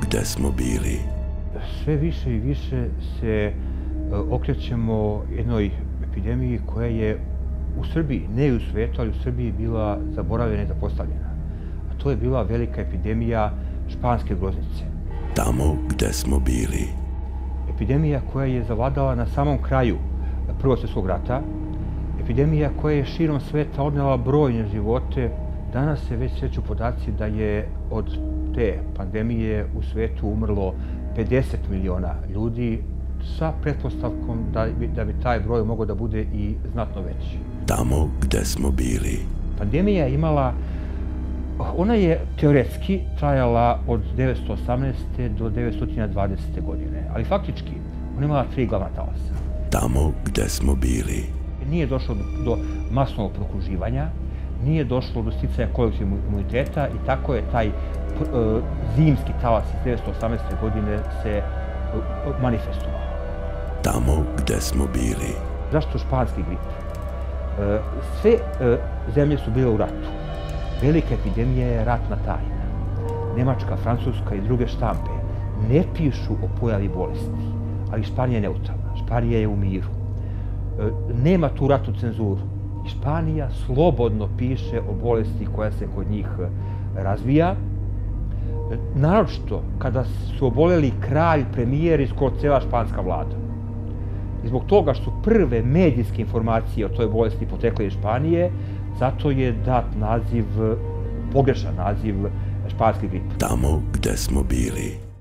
gde smo bili. Sve više i više se e, okrećemo jednoj epidemiji koja je u Srbiji, ne u svetu, ali u Srbiji bila zaboravljena i zapostavljena. A to je bila velika epidemija španske groznice. Tamo gde smo bili. Epidemija koja je zavladala na samom kraju Prvog svjetskog rata, epidemija koja je širom sveta odnela brojne živote. Danas se već sveću podaci da je od te pandemije u svetu umrlo 50 miliona ljudi sa pretpostavkom da bi, da bi taj broj mogao da bude i znatno veći. Tamo gde smo bili. Pandemija je imala, ona je teoretski trajala od 918. do 920. godine, ali faktički ona imala tri glavna talasa. Tamo gde smo bili. Nije došlo do, masnog prokruživanja, nije došlo do sticaja kolektivnog imuniteta i tako je taj uh, zimski talas iz 1918. godine se uh, manifestovao. Tamo gde smo bili. Zašto španski grip? Uh, sve zemlje su bile u ratu. Velika epidemija je ratna tajna. Nemačka, Francuska i druge štampe ne pišu o pojavi bolesti, ali Španija je neutralna. Španija je u miru. Nema tu ratnu cenzuru. Španija slobodno piše o bolesti koja se kod njih razvija, naročito kada su oboleli kralj, premijer i skoro cela španska vlada. I zbog toga što prve medijske informacije o toj bolesti potekle iz Španije, zato je dat naziv, pogrešan naziv španski grip. Tamo gde smo bili.